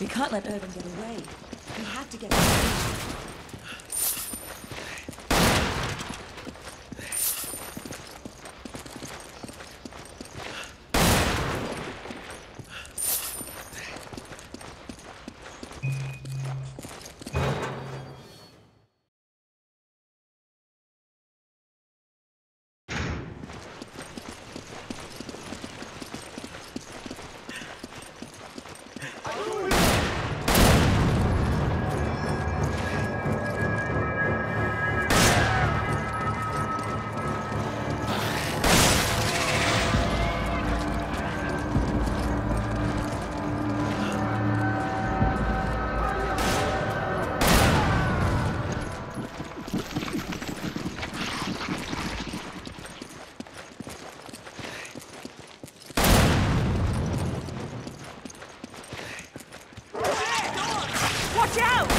We can't let Irving get away. We have to get. Watch out!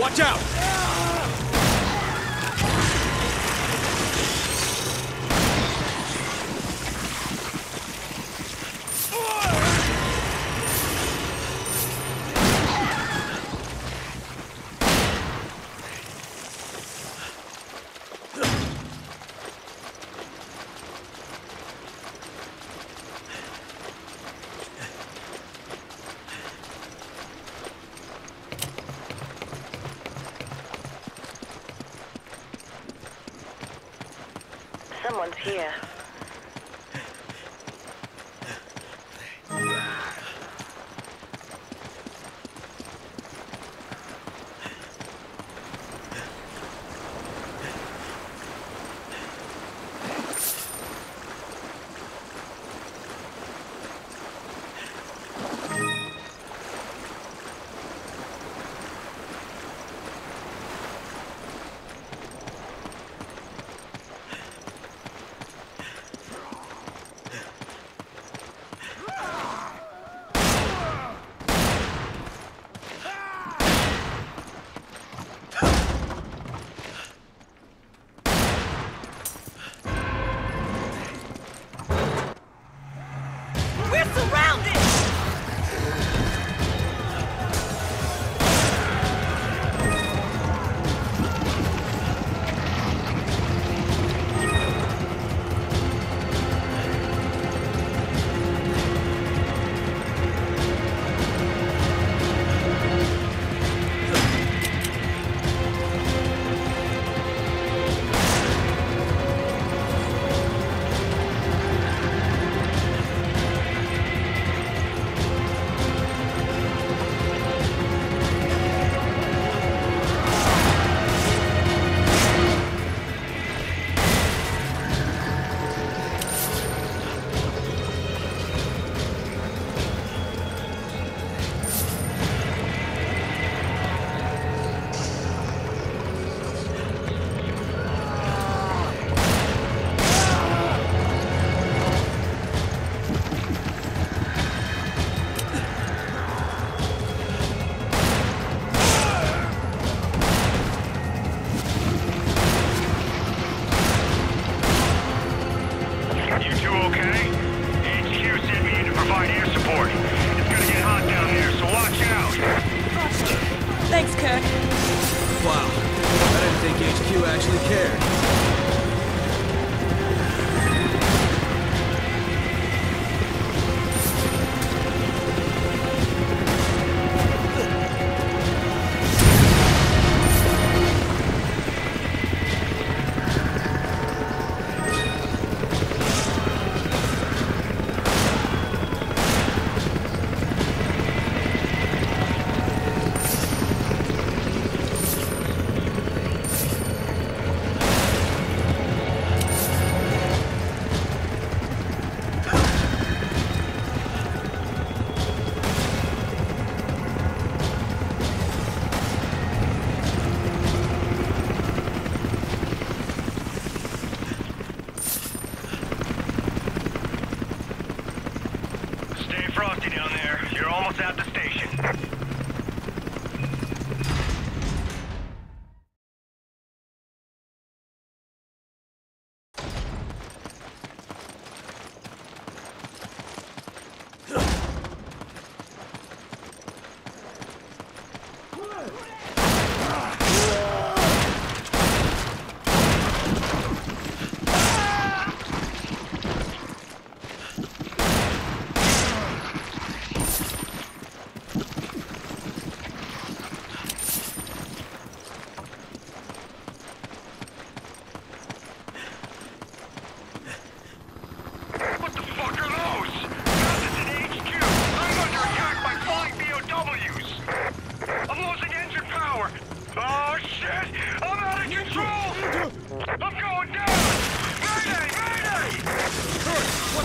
Watch out! Someone's here.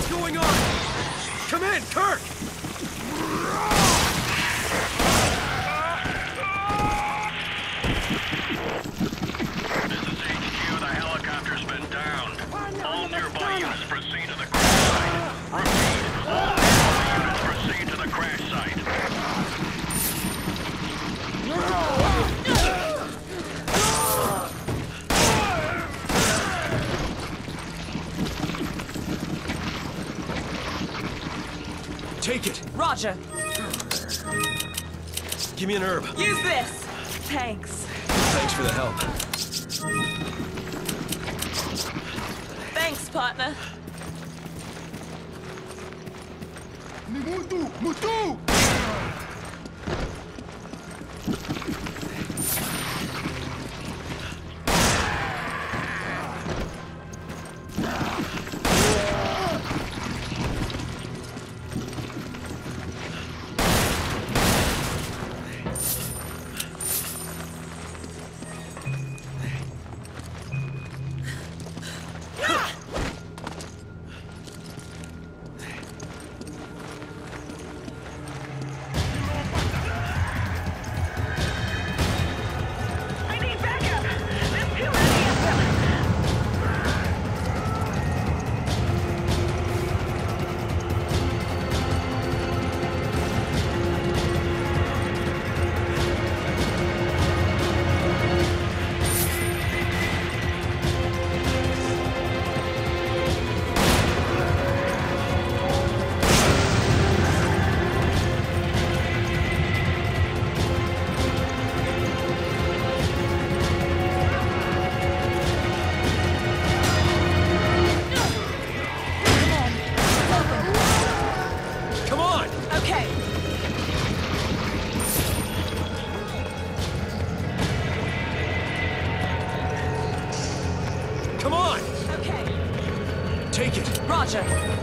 going on? Come in, Kirk! Take it. Roger. Give me an herb. Use this. Thanks. Thanks for the help. Thanks, partner. Mutu! Mutu! Roger.